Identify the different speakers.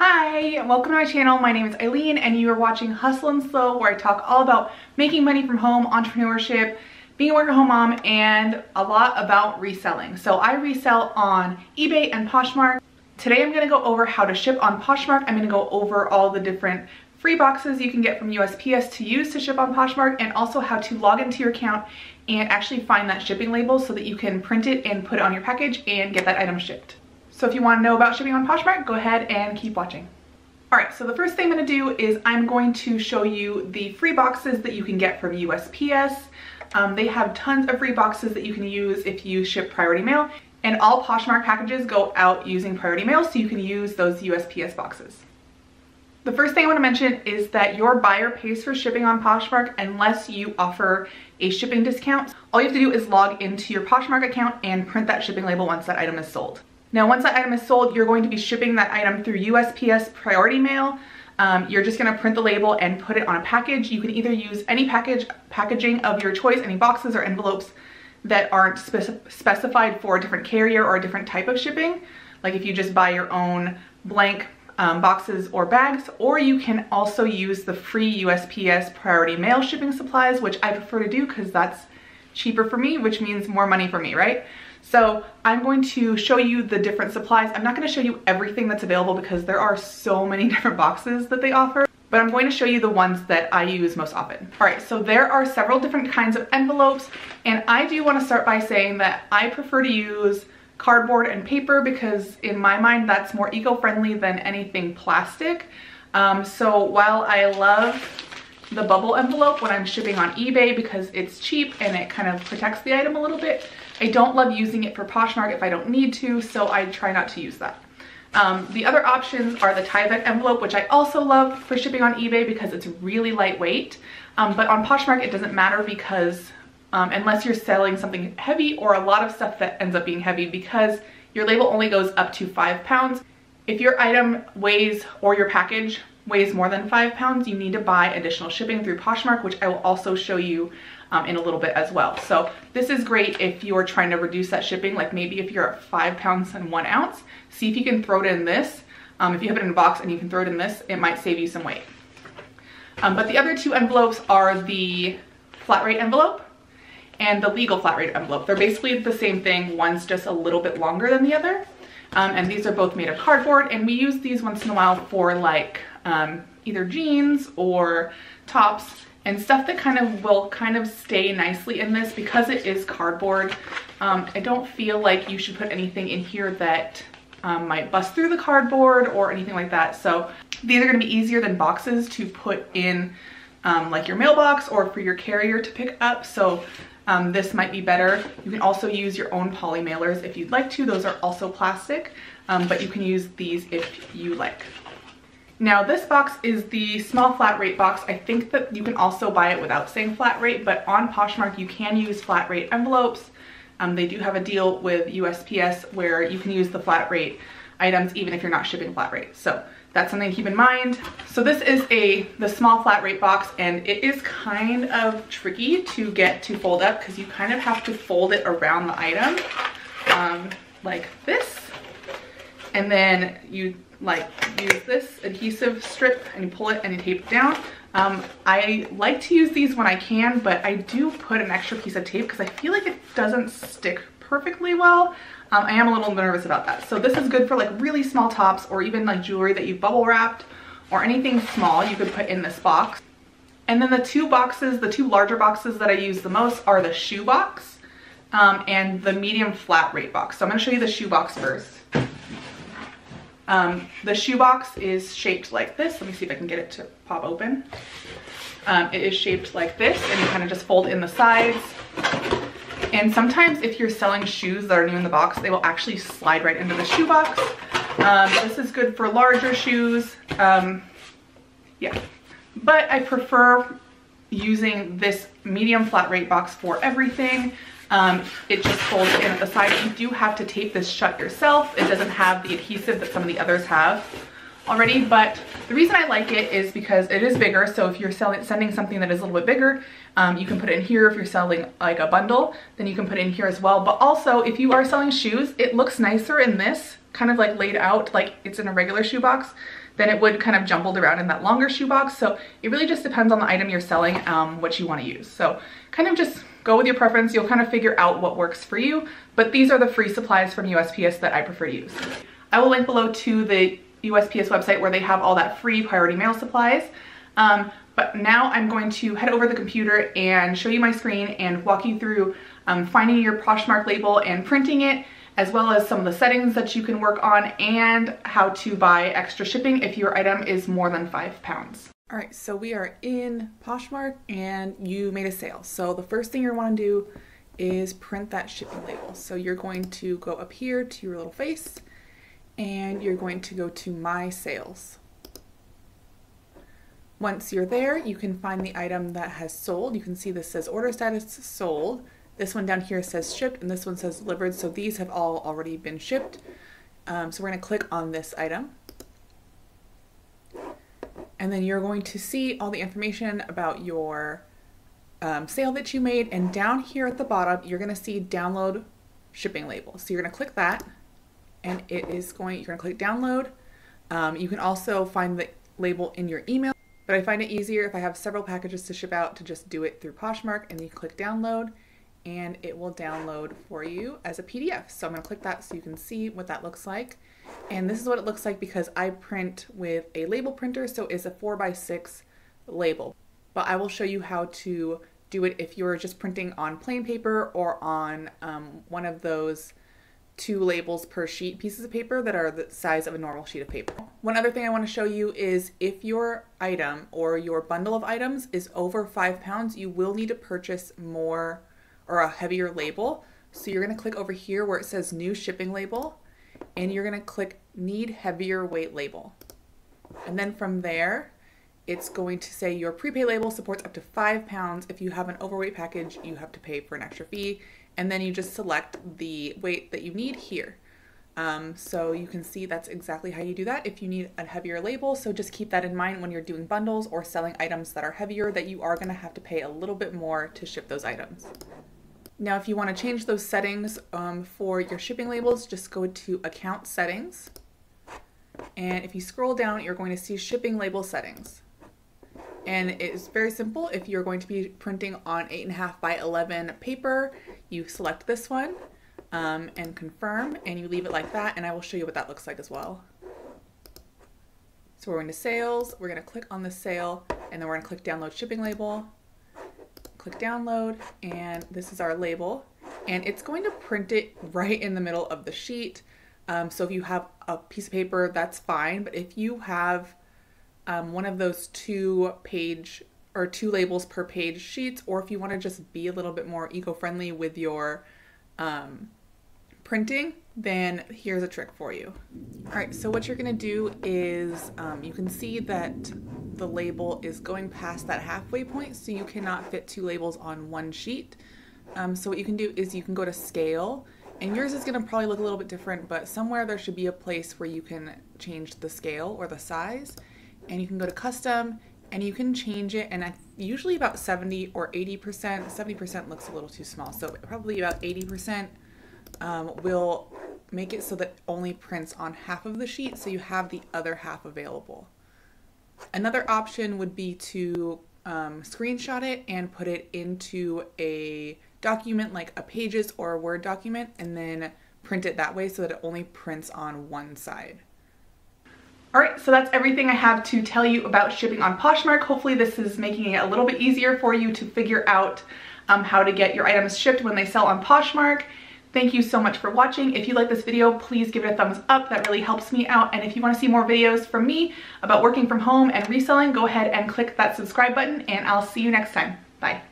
Speaker 1: Hi, welcome to my channel. My name is Aileen and you are watching Hustle and Slow where I talk all about making money from home, entrepreneurship, being a work at home mom, and a lot about reselling. So I resell on eBay and Poshmark. Today I'm gonna go over how to ship on Poshmark. I'm gonna go over all the different free boxes you can get from USPS to use to ship on Poshmark and also how to log into your account and actually find that shipping label so that you can print it and put it on your package and get that item shipped. So if you want to know about shipping on Poshmark, go ahead and keep watching. Alright, so the first thing I'm going to do is I'm going to show you the free boxes that you can get from USPS. Um, they have tons of free boxes that you can use if you ship priority mail. And all Poshmark packages go out using priority mail, so you can use those USPS boxes. The first thing I want to mention is that your buyer pays for shipping on Poshmark unless you offer a shipping discount. All you have to do is log into your Poshmark account and print that shipping label once that item is sold. Now, once that item is sold, you're going to be shipping that item through USPS priority mail. Um, you're just gonna print the label and put it on a package. You can either use any package packaging of your choice, any boxes or envelopes that aren't specified for a different carrier or a different type of shipping. Like if you just buy your own blank um, boxes or bags, or you can also use the free USPS priority mail shipping supplies, which I prefer to do because that's cheaper for me, which means more money for me, right? So I'm going to show you the different supplies. I'm not gonna show you everything that's available because there are so many different boxes that they offer, but I'm going to show you the ones that I use most often. All right, so there are several different kinds of envelopes, and I do wanna start by saying that I prefer to use cardboard and paper because in my mind that's more eco-friendly than anything plastic. Um, so while I love the bubble envelope when I'm shipping on eBay because it's cheap and it kind of protects the item a little bit, I don't love using it for Poshmark if I don't need to, so I try not to use that. Um, the other options are the Tyvek envelope, which I also love for shipping on eBay because it's really lightweight. Um, but on Poshmark, it doesn't matter because um, unless you're selling something heavy or a lot of stuff that ends up being heavy because your label only goes up to five pounds. If your item weighs or your package weighs more than five pounds, you need to buy additional shipping through Poshmark, which I will also show you um, in a little bit as well. So this is great if you're trying to reduce that shipping, like maybe if you're at five pounds and one ounce, see if you can throw it in this. Um, if you have it in a box and you can throw it in this, it might save you some weight. Um, but the other two envelopes are the flat rate envelope and the legal flat rate envelope. They're basically the same thing. One's just a little bit longer than the other. Um, and these are both made of cardboard and we use these once in a while for like um, either jeans or tops and stuff that kind of will kind of stay nicely in this because it is cardboard. Um, I don't feel like you should put anything in here that um, might bust through the cardboard or anything like that. So these are gonna be easier than boxes to put in um, like your mailbox or for your carrier to pick up. So um, this might be better. You can also use your own poly mailers if you'd like to. Those are also plastic, um, but you can use these if you like. Now this box is the small flat rate box. I think that you can also buy it without saying flat rate, but on Poshmark you can use flat rate envelopes. Um, they do have a deal with USPS where you can use the flat rate items even if you're not shipping flat rate. So that's something to keep in mind. So this is a the small flat rate box and it is kind of tricky to get to fold up because you kind of have to fold it around the item um, like this. And then you like use this adhesive strip and you pull it and you tape it down. Um, I like to use these when I can, but I do put an extra piece of tape because I feel like it doesn't stick perfectly well. Um, I am a little nervous about that. So this is good for like really small tops or even like jewelry that you bubble wrapped or anything small you could put in this box. And then the two boxes, the two larger boxes that I use the most are the shoe box um, and the medium flat rate box. So I'm gonna show you the shoe box first. Um, the shoe box is shaped like this. Let me see if I can get it to pop open. Um, it is shaped like this and you kind of just fold in the sides. And sometimes if you're selling shoes that are new in the box, they will actually slide right into the shoe box. Um, this is good for larger shoes. Um, yeah, but I prefer using this medium flat rate box for everything. Um, it just folds in at the side. You do have to tape this shut yourself. It doesn't have the adhesive that some of the others have. already, but the reason I like it is because it is bigger. So if you're selling, sending something that is a little bit bigger, um, you can put it in here. If you're selling like a bundle, then you can put it in here as well. But also if you are selling shoes, it looks nicer in this kind of like laid out like it's in a regular shoebox than it would kind of jumbled around in that longer shoebox. So it really just depends on the item you're selling, um, what you want to use. So kind of just go with your preference. You'll kind of figure out what works for you. But these are the free supplies from USPS that I prefer to use. I will link below to the USPS website where they have all that free priority mail supplies. Um, but now I'm going to head over the computer and show you my screen and walk you through um, finding your Poshmark label and printing it, as well as some of the settings that you can work on and how to buy extra shipping if your item is more than five pounds. All right, so we are in Poshmark and you made a sale. So the first thing you want to do is print that shipping label. So you're going to go up here to your little face and you're going to go to My Sales. Once you're there, you can find the item that has sold. You can see this says order status sold. This one down here says shipped and this one says delivered. So these have all already been shipped. Um, so we're gonna click on this item. And then you're going to see all the information about your um, sale that you made. And down here at the bottom, you're gonna see download shipping label. So you're gonna click that and it is going, you're gonna click download. Um, you can also find the label in your email, but I find it easier if I have several packages to ship out to just do it through Poshmark and you click download and it will download for you as a PDF. So I'm gonna click that so you can see what that looks like. And this is what it looks like because I print with a label printer, so it's a four by six label. But I will show you how to do it if you're just printing on plain paper or on um, one of those two labels per sheet pieces of paper that are the size of a normal sheet of paper. One other thing I want to show you is if your item or your bundle of items is over five pounds, you will need to purchase more or a heavier label. So you're going to click over here where it says new shipping label and you're going to click need heavier weight label. And then from there, it's going to say your prepaid label supports up to five pounds. If you have an overweight package, you have to pay for an extra fee and then you just select the weight that you need here. Um, so you can see that's exactly how you do that if you need a heavier label. So just keep that in mind when you're doing bundles or selling items that are heavier that you are going to have to pay a little bit more to ship those items. Now if you want to change those settings um, for your shipping labels, just go to account settings. And if you scroll down, you're going to see shipping label settings. And it's very simple. If you're going to be printing on 8.5 by 11 paper, you select this one um, and confirm, and you leave it like that, and I will show you what that looks like as well. So we're going to sales, we're going to click on the sale, and then we're going to click download shipping label, click download, and this is our label. And it's going to print it right in the middle of the sheet. Um, so if you have a piece of paper, that's fine. But if you have um, one of those two page or two labels per page sheets, or if you want to just be a little bit more eco-friendly with your um, printing, then here's a trick for you. All right, so what you're gonna do is um, you can see that the label is going past that halfway point, so you cannot fit two labels on one sheet. Um, so what you can do is you can go to scale, and yours is gonna probably look a little bit different, but somewhere there should be a place where you can change the scale or the size and you can go to custom and you can change it and usually about 70 or 80%, 70% looks a little too small. So probably about 80% um, will make it so that only prints on half of the sheet so you have the other half available. Another option would be to um, screenshot it and put it into a document like a pages or a Word document and then print it that way so that it only prints on one side. All right, so that's everything I have to tell you about shipping on Poshmark. Hopefully this is making it a little bit easier for you to figure out um, how to get your items shipped when they sell on Poshmark. Thank you so much for watching. If you like this video, please give it a thumbs up. That really helps me out. And if you want to see more videos from me about working from home and reselling, go ahead and click that subscribe button and I'll see you next time. Bye.